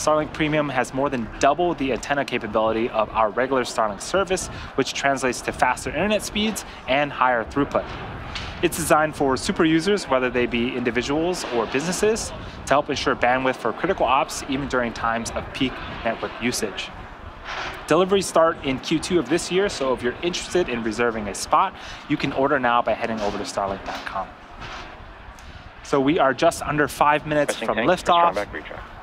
Starlink Premium has more than double the antenna capability of our regular Starlink service, which translates to faster internet speeds and higher throughput. It's designed for super users, whether they be individuals or businesses, to help ensure bandwidth for critical ops even during times of peak network usage. Deliveries start in Q2 of this year, so if you're interested in reserving a spot, you can order now by heading over to starlink.com. So we are just under five minutes from liftoff.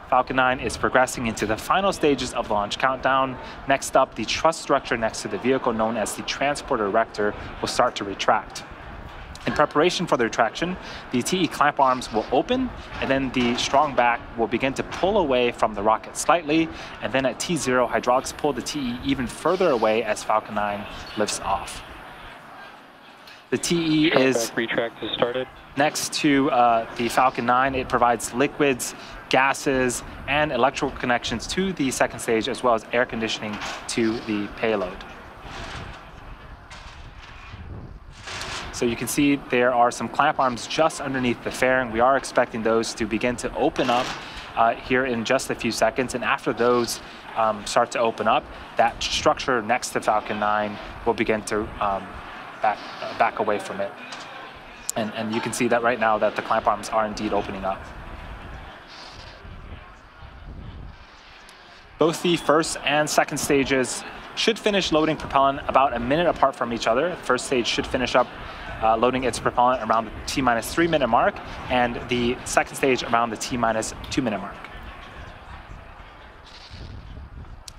Falcon 9 is progressing into the final stages of the launch countdown. Next up, the truss structure next to the vehicle known as the transporter erector will start to retract. In preparation for the retraction, the TE clamp arms will open, and then the strong back will begin to pull away from the rocket slightly, and then at T0, hydraulics pull the TE even further away as Falcon 9 lifts off. The TE is retract has started. Next to uh, the Falcon 9. It provides liquids, gases, and electrical connections to the second stage, as well as air conditioning to the payload. So you can see there are some clamp arms just underneath the fairing. We are expecting those to begin to open up uh, here in just a few seconds. And after those um, start to open up, that structure next to Falcon 9 will begin to um, back, uh, back away from it. And, and you can see that right now that the clamp arms are indeed opening up. Both the first and second stages should finish loading propellant about a minute apart from each other. The first stage should finish up uh, loading its propellant around the T minus three minute mark, and the second stage around the T minus two minute mark.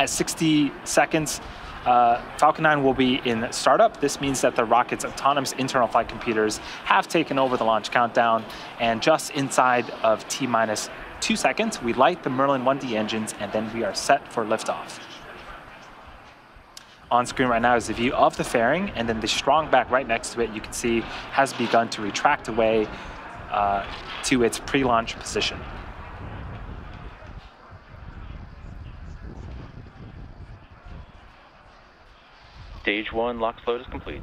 At 60 seconds, uh, Falcon 9 will be in startup. This means that the rocket's autonomous internal flight computers have taken over the launch countdown, and just inside of T minus two seconds, we light the Merlin 1D engines, and then we are set for liftoff. On screen right now is the view of the fairing, and then the strong back right next to it, you can see, has begun to retract away uh, to its pre-launch position. Stage one LOX load is complete.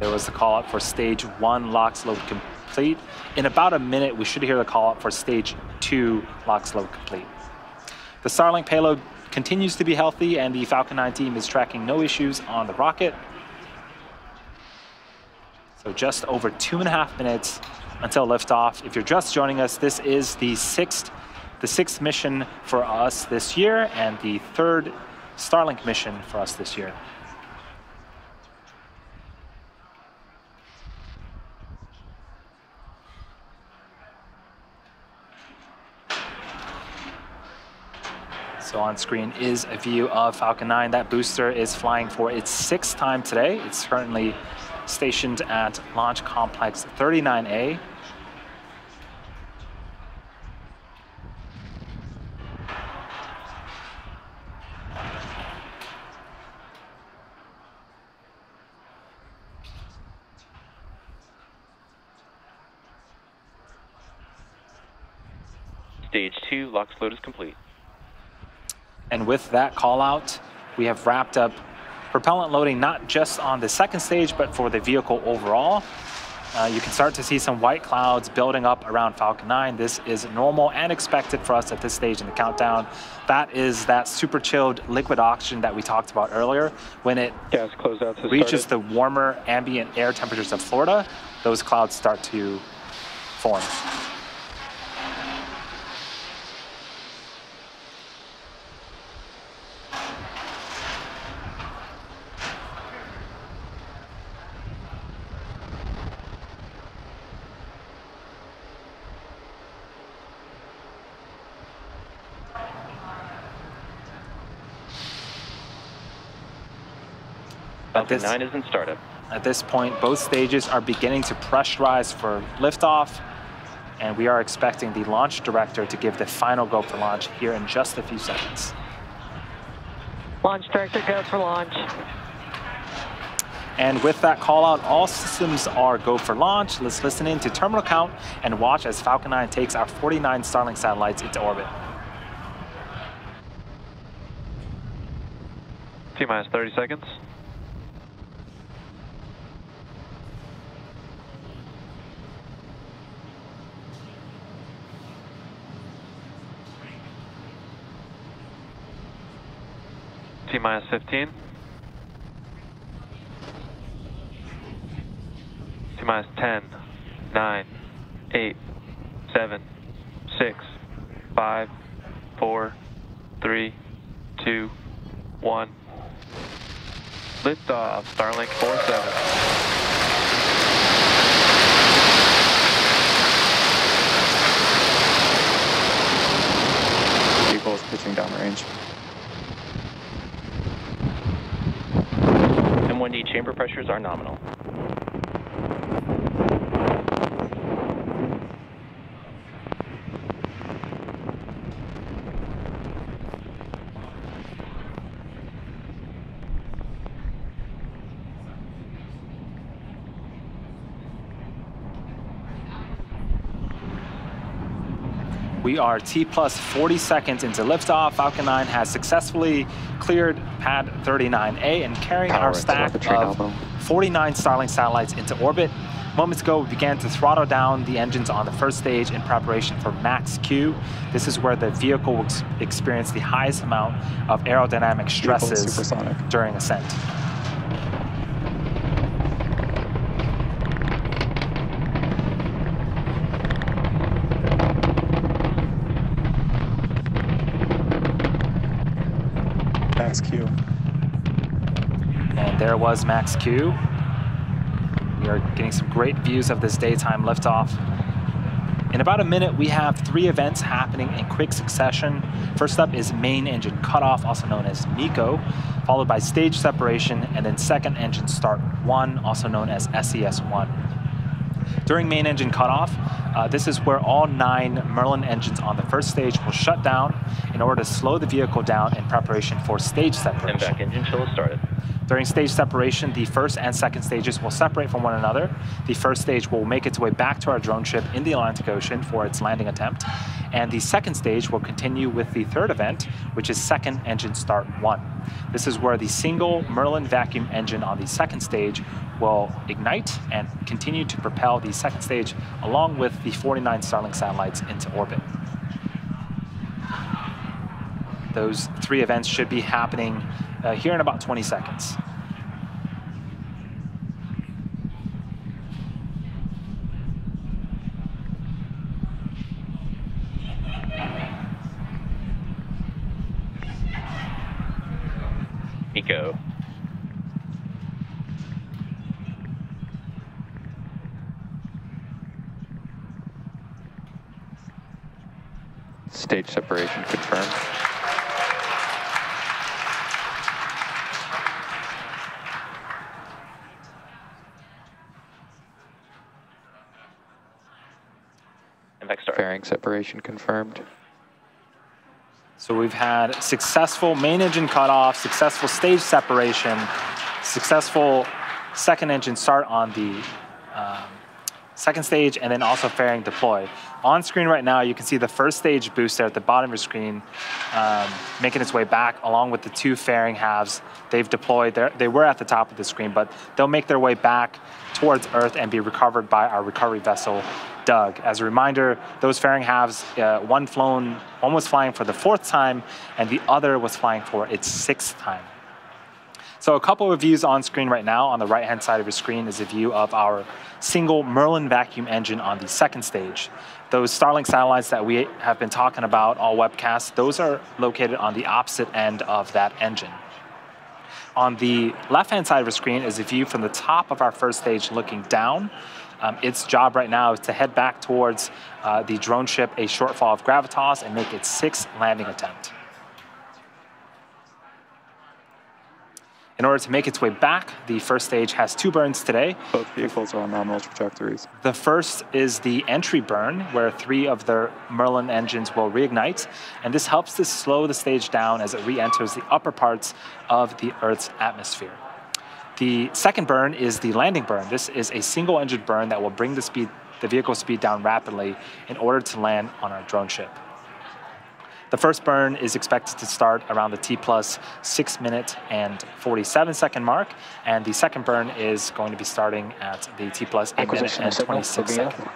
There was the call out for stage one LOX load complete. In about a minute, we should hear the call out for stage two LOX load complete. The Starlink payload continues to be healthy and the Falcon 9 team is tracking no issues on the rocket. So just over two and a half minutes until liftoff. If you're just joining us, this is the sixth, the sixth mission for us this year and the third Starlink mission for us this year. So on screen is a view of Falcon 9. That booster is flying for its sixth time today. It's currently stationed at Launch Complex 39A. Stage two LOX load is complete. And with that call out, we have wrapped up propellant loading not just on the second stage, but for the vehicle overall. Uh, you can start to see some white clouds building up around Falcon 9. This is normal and expected for us at this stage in the countdown. That is that super chilled liquid oxygen that we talked about earlier. When it Gas closeouts reaches started. the warmer ambient air temperatures of Florida, those clouds start to form. Falcon this- 9 is in startup. At this point, both stages are beginning to pressurize for liftoff, and we are expecting the launch director to give the final go for launch here in just a few seconds. Launch director, go for launch. And with that call out, all systems are go for launch. Let's listen in to terminal count and watch as Falcon 9 takes our 49 Starlink satellites into orbit. T minus 30 seconds. Minus 15. T minus 10, 9, 8, 7, 6, 5, 4, 3, 2, 1. Lift off, Starlink 47. Vehicle is pitching downrange. M1D chamber pressures are nominal. We are T plus 40 seconds into liftoff. Falcon 9 has successfully cleared pad 39A and carrying Power our stack of elbow. 49 Starlink satellites into orbit. Moments ago, we began to throttle down the engines on the first stage in preparation for max Q. This is where the vehicle will experience the highest amount of aerodynamic stresses during ascent. Max Q. And there was Max Q. We are getting some great views of this daytime liftoff. In about a minute, we have three events happening in quick succession. First up is main engine cutoff, also known as MECO, followed by stage separation, and then second engine start one, also known as SES1. During main engine cutoff, uh, this is where all nine Merlin engines on the first stage will shut down in order to slow the vehicle down in preparation for stage separation. MVAC engine chill has started. During stage separation, the first and second stages will separate from one another. The first stage will make its way back to our drone ship in the Atlantic Ocean for its landing attempt. And the second stage will continue with the third event, which is second engine start one. This is where the single Merlin vacuum engine on the second stage will ignite and continue to propel the second stage along with the 49 Starlink satellites into orbit. Those three events should be happening uh, here in about 20 seconds. MECO. Stage separation confirmed. MVAC start. Fairing separation confirmed. So we've had successful main engine cutoff, successful stage separation, successful second engine start on the second stage, and then also fairing deploy. On screen right now, you can see the first stage booster at the bottom of your screen um, making its way back along with the two fairing halves. They've deployed, They're, they were at the top of the screen, but they'll make their way back towards Earth and be recovered by our recovery vessel, Doug. As a reminder, those fairing halves, uh, one flown, one was flying for the fourth time, and the other was flying for its sixth time. So a couple of views on screen right now. On the right-hand side of your screen is a view of our single Merlin vacuum engine on the second stage. Those Starlink satellites that we have been talking about all webcasts, those are located on the opposite end of that engine. On the left-hand side of the screen is a view from the top of our first stage looking down. Um, its job right now is to head back towards uh, the drone ship, a shortfall of gravitas, and make its sixth landing attempt. In order to make its way back, the first stage has two burns today. Both vehicles are on nominal trajectories. The first is the entry burn, where three of the Merlin engines will reignite, and this helps to slow the stage down as it re-enters the upper parts of the Earth's atmosphere. The second burn is the landing burn. This is a single engine burn that will bring the speed, the vehicle speed down rapidly in order to land on our drone ship. The first burn is expected to start around the T plus 6 minute and 47 second mark, and the second burn is going to be starting at the T plus 8 minute and 26 second.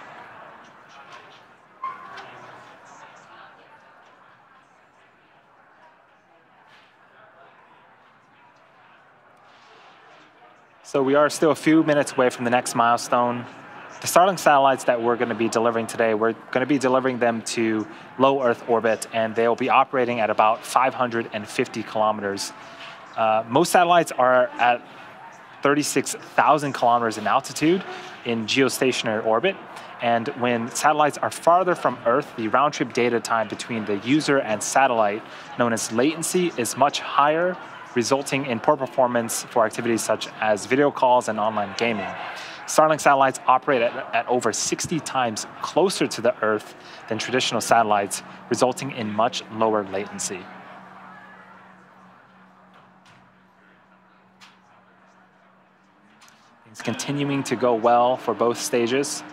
So we are still a few minutes away from the next milestone. The Starlink satellites that we're going to be delivering today, we're going to be delivering them to low Earth orbit, and they'll be operating at about 550 kilometers. Uh, most satellites are at 36,000 kilometers in altitude in geostationary orbit. And when satellites are farther from Earth, the round trip data time between the user and satellite, known as latency, is much higher resulting in poor performance for activities such as video calls and online gaming. Starlink satellites operate at, at, over 60 times closer to the Earth than traditional satellites, resulting in much lower latency. It's continuing to go well for both stages.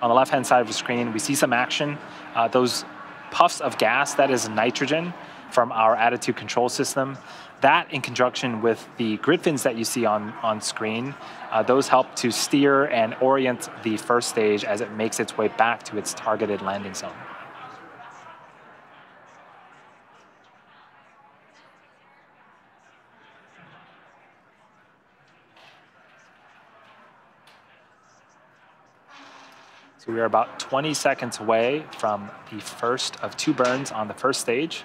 On the left-hand side of the screen, we see some action. Uh, those puffs of gas, that is nitrogen from our attitude control system. That, in conjunction with the grid fins that you see on, on screen, uh, those help to steer and orient the first stage as it makes its way back to its targeted landing zone. So we are about 20 seconds away from the first of two burns on the first stage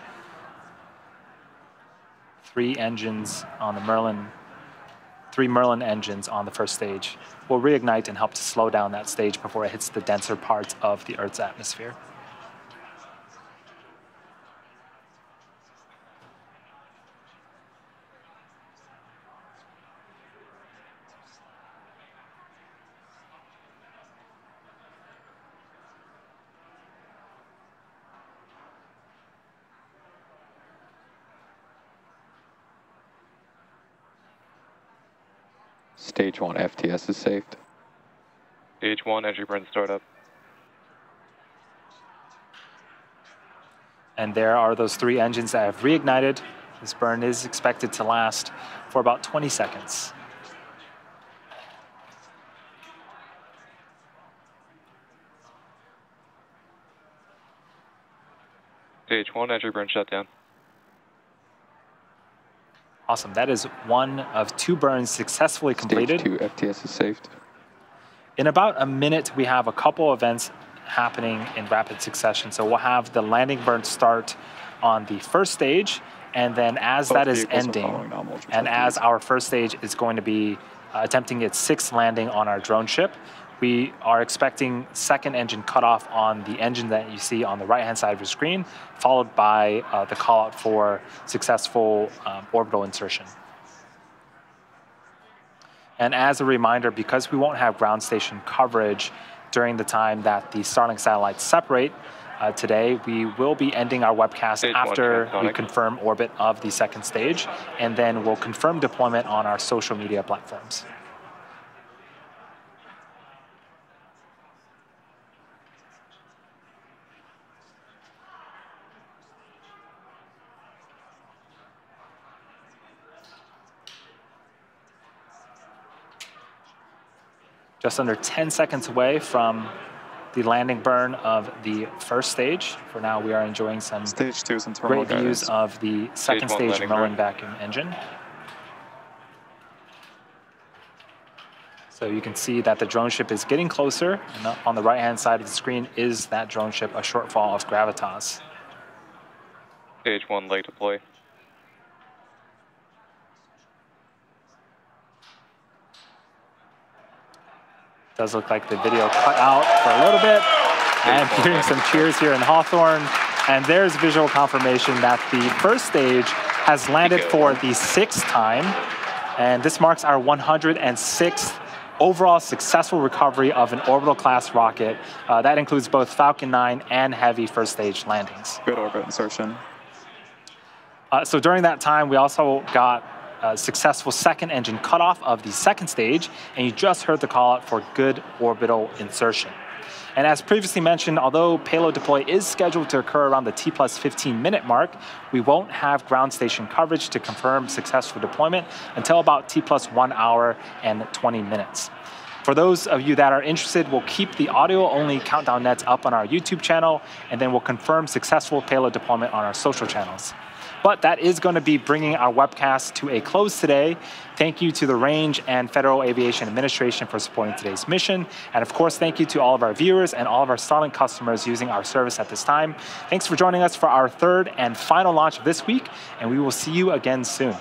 three engines on the Merlin, three Merlin engines on the first stage will reignite and help to slow down that stage before it hits the denser parts of the Earth's atmosphere. Stage 1 FTS is safed. Stage 1 entry burn startup. And there are those three engines that have reignited. This burn is expected to last for about 20 seconds. Stage 1 entry burn shutdown. Awesome. That is one of two burns successfully completed. Stage 2 FTS is safed. In about a minute, we have a couple events happening in rapid succession. So we'll have the landing burn start on the first stage, and then as Both that is ending, and as our first stage is going to be uh, attempting its sixth landing on our drone ship, we are expecting second engine cutoff on the engine that you see on the right-hand side of your screen, followed by uh, the call out for successful um, orbital insertion. And as a reminder, because we won't have ground station coverage during the time that the Starlink satellites separate uh, today, we will be ending our webcast Stage one, after we confirm orbit of the second stage, and then we'll confirm deployment on our social media platforms. Just under 10 seconds away from the landing burn of the first stage. For now, we are enjoying some Stage 2 is in terminal great views of the second one stage landing Merlin vacuum engine. So you can see that the drone ship is getting closer, and on the right-hand side of the screen is that drone ship, a shortfall of Gravitas. Stage 1 leg deploy. Does look like the video cut out for a little bit. And hearing some cheers here in Hawthorne. And there's visual confirmation that the first stage has landed for the sixth time. And this marks our 106th overall successful recovery of an orbital class rocket. Uh, that includes both Falcon 9 and Heavy first stage landings. Good orbit insertion. Uh, so during that time, we also got successful second engine cutoff of the second stage, and you just heard the call out for good orbital insertion. And as previously mentioned, although payload deploy is scheduled to occur around the T plus 15 minute mark, we won't have ground station coverage to confirm successful deployment until about T plus one hour and 20 minutes. For those of you that are interested, we'll keep the audio only countdown nets up on our YouTube channel, and then we'll confirm successful payload deployment on our social channels. But that is going to be bringing our webcast to a close today. Thank you to the Range and Federal Aviation Administration for supporting today's mission. And of course, thank you to all of our viewers and all of our Starlink customers using our service at this time. Thanks for joining us for our third and final launch of this week, and we will see you again soon.